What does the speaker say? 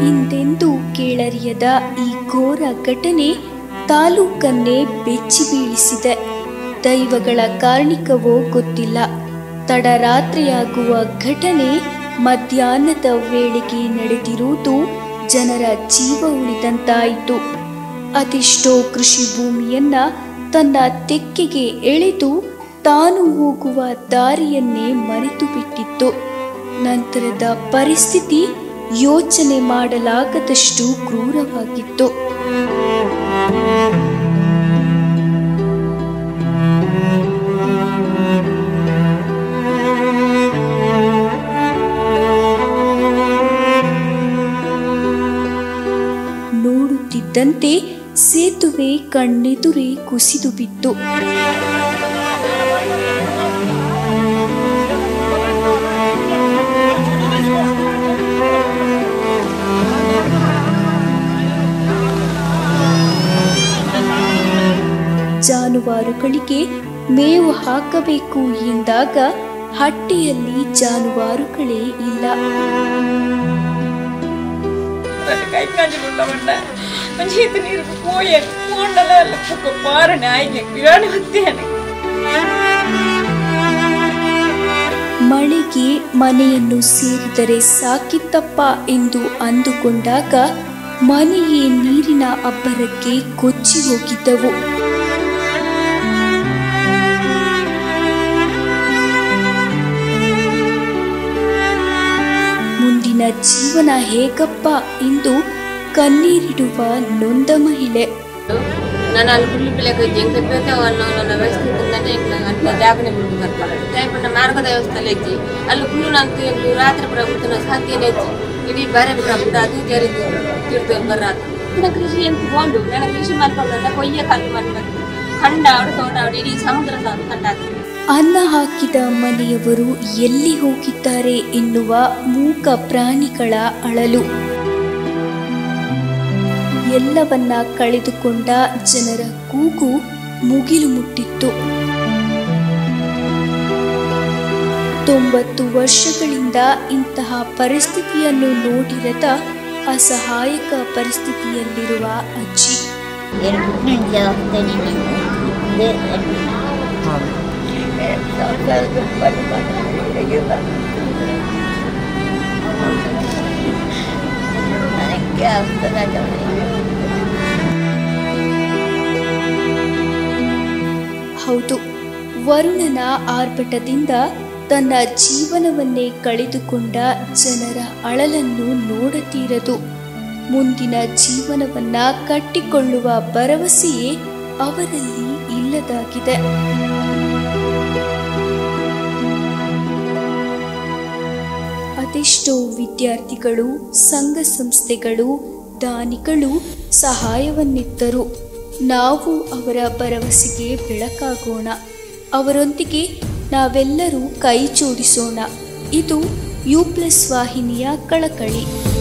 ಹಿಂದೆಂದೂ ಕೇಳರಿಯದ ಈ ಘೋರ ಘಟನೆ ತಾಲೂಕನ್ನೇ ಬೆಚ್ಚಿ ಬೀಳಿಸಿದೆ. ದೈವಗಳ ಕಾರಣಿಕವೋ ಗೊತ್ತಿಲ್ಲ. ತಡರಾತ್ರಿಯಾಗುವ ಘಟನೆ ಮಧ್ಯಾಹ್ನದ ವೇಳೆಗೆ ನಡೆದಿರುವುದು ಜನರ ಜೀವ ಉಳಿದಂತಾಯಿತು. ಅದೆಷ್ಟೋ ಕೃಷಿ ಭೂಮಿಯನ್ನ ತನ್ನ ತೆಕ್ಕೆಗೆ ಎಳೆದು ತಾನು ಹೋಗುವ ದಾರಿಯನ್ನೇ ಮರೆತು ಬಿಟ್ಟಿತ್ತು ನಂತರದ ಪರಿಸ್ಥಿತಿ ಯೋಚನೆ ಮಾಡಲಾಗದಷ್ಟು ಕ್ರೂರವಾಗಿತ್ತು. ನೋಡುತ್ತಿದ್ದಂತೆ ಸೇತುವೆ ಕಣ್ಣೆದುರೇ ಕುಸಿದು ಬಿತ್ತು. ಜಾನುವಾರುಗಳಿಗೆ ಮೇವು ಹಾಕಬೇಕು ಎಂದಾಗ ಹಟ್ಟಿಯಲ್ಲಿ ಜಾನುವಾರುಗಳೇ ಇಲ್ಲ. ಮಳೆಗೆ ಮನೆಯನ್ನು ಸೇರಿದರೆ ಸಾಕಿತ್ತಪ್ಪ ಎಂದು ಅಂದುಕೊಂಡಾಗ ಮನೆಯೇ ನೀರಿನ ಅಬ್ಬರಕ್ಕೆ ಕೊಚ್ಚಿ ಹೋಗಿದ್ದವು. ಜೀವನ ಹೇಗಪ್ಪ ಎಂದು ಕಣ್ಣೀರಿಡುವ ನೊಂದ ಮಹಿಳೆ ನಾನು ಅಲ್ಲಿ ಪಿಲ್ಲೆಗೆ ಹೆಂಗಿರ್ತೈತೆ ಅನ್ನೋ ನನ್ನ ವ್ಯವಸ್ಥೆಯಿಂದನೇ ಅಂತ ಮಾರ್ಗದ ವ್ಯವಸ್ಥೆ ಐತಿ. ಅಲ್ಲಿ ಫುಲ್ಲು ನಾನು ರಾತ್ರಿ ಬರಬಿಡ್ತಾನೆ ಸಾಧ್ಯನೇ ಇಡೀ ಬೇರೆ ಅದು ಜಾರಿ ತಿಳ್ತೇವೆ ಬರ ಕೃಷಿ ಅಂತ ಕೊಂಡು ನಾನು ಕೃಷಿ ಮಾಡ್ಕೊಂಡು ಕೊಯ್ಯ ಕಾಲು ಮಾಡ್ಬೇಕು ಖಂಡ ತೋಟ ಇಡೀ ಅನ್ನ ಹಾಕಿದ ಮನೆಯವರು ಎಲ್ಲಿ ಹೋಗಿದ್ದಾರೆ ಎನ್ನುವ ಮೂಕ ಪ್ರಾಣಿಗಳ ಅಳಲು. ಎಲ್ಲವನ್ನ ಕಳೆದುಕೊಂಡ ಜನರ ಕೂಗು ಮುಗಿಲು ಮುಟ್ಟಿತ್ತು. ತೊಂಬತ್ತು ವರ್ಷಗಳಿಂದ ಇಂತಹ ಪರಿಸ್ಥಿತಿಯನ್ನು ನೋಡಿರದ ಅಸಹಾಯಕ ಪರಿಸ್ಥಿತಿಯಲ್ಲಿರುವ ಅಜ್ಜಿ. ಹೌದು ವರುಣನ ಆರ್ಭಟದಿಂದ ತನ್ನ ಜೀವನವನ್ನೇ ಕಳೆದುಕೊಂಡ ಜನರ ಅಳಲನ್ನು ನೋಡತೀರದು. ಮುಂದಿನ ಜೀವನವನ್ನ ಕಟ್ಟಿಕೊಳ್ಳುವ ಭರವಸೆಯೇ ಅವರಲ್ಲಿ ಇಲ್ಲದಾಗಿದೆ. ಅದೆಷ್ಟೋ ವಿದ್ಯಾರ್ಥಿಗಳು, ಸಂಘ ಸಂಸ್ಥೆಗಳು, ದಾನಿಗಳು ಸಹಾಯವನ್ನಿತ್ತರು. ನಾವು ಅವರ ಭರವಸೆಗೆ ಬೆಳಕಾಗೋಣ. ಅವರೊಂದಿಗೆ ನಾವೆಲ್ಲರೂ ಕೈ ಜೋಡಿಸೋಣ. ಇದು ಯು ಪ್ಲಸ್ ವಾಹಿನಿಯ ಕಳಕಳಿ.